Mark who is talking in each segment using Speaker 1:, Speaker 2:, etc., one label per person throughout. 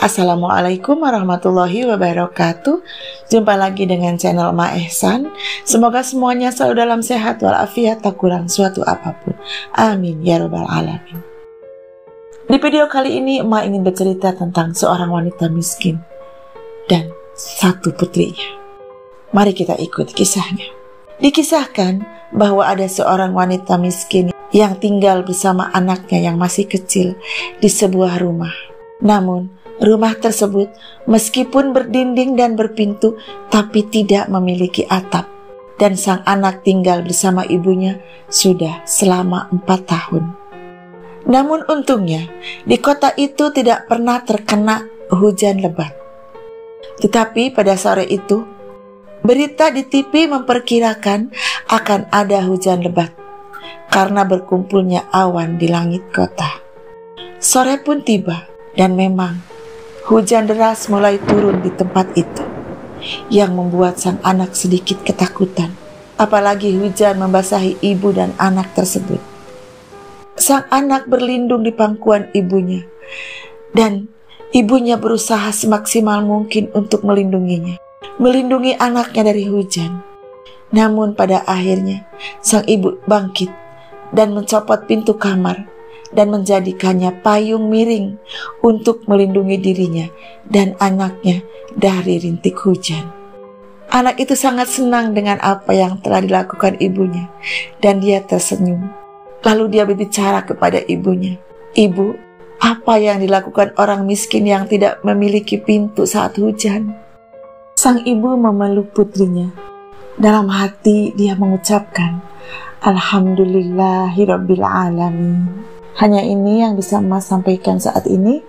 Speaker 1: Assalamualaikum warahmatullahi wabarakatuh. Jumpa lagi dengan channel Ma Ehsan. Semoga semuanya selalu dalam sehat walafiat tak kurang suatu apa pun. Amin ya robbal alamin. Di video kali ini Ma ingin bercerita tentang seorang wanita miskin Dan satu putrinya. Mari kita ikut kisahnya. Dikisahkan bahwa ada seorang wanita miskin yang tinggal bersama anaknya yang masih kecil di sebuah rumah. Namun, Rumah tersebut meskipun berdinding dan berpintu tapi tidak memiliki atap dan sang anak tinggal bersama ibunya sudah selama empat tahun. Namun untungnya di kota itu tidak pernah terkena hujan lebat. Tetapi pada sore itu berita di TV memperkirakan akan ada hujan lebat karena berkumpulnya awan di langit kota. Sore pun tiba dan memang Hujan deras mulai turun di tempat itu, yang membuat sang anak sedikit ketakutan. Apalagi hujan membasahi ibu dan anak tersebut. Sang anak berlindung di pangkuan ibunya, dan ibunya berusaha semaksimal mungkin untuk melindunginya, melindungi anaknya dari hujan. Namun, pada akhirnya sang ibu bangkit dan mencopot pintu kamar dan menjadikannya payung miring untuk melindungi dirinya dan anaknya dari rintik hujan. Anak itu sangat senang dengan apa yang telah dilakukan ibunya, dan dia tersenyum. Lalu dia berbicara kepada ibunya, "Ibu, apa yang dilakukan orang miskin yang tidak memiliki pintu saat hujan?" Sang ibu memeluk putrinya. Dalam hati dia mengucapkan, Alhamdulillahirabbil alamin. Hanya ini yang bisa Mas sampaikan saat ini.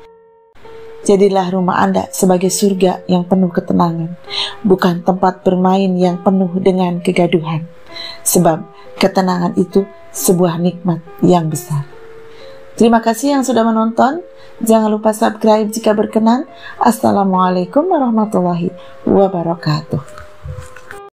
Speaker 1: Jadilah rumah Anda sebagai surga yang penuh ketenangan, bukan tempat bermain yang penuh dengan kegaduhan. Sebab ketenangan itu sebuah nikmat yang besar. Terima kasih yang sudah menonton. Jangan lupa subscribe jika berkenan. Assalamualaikum warahmatullahi wabarakatuh.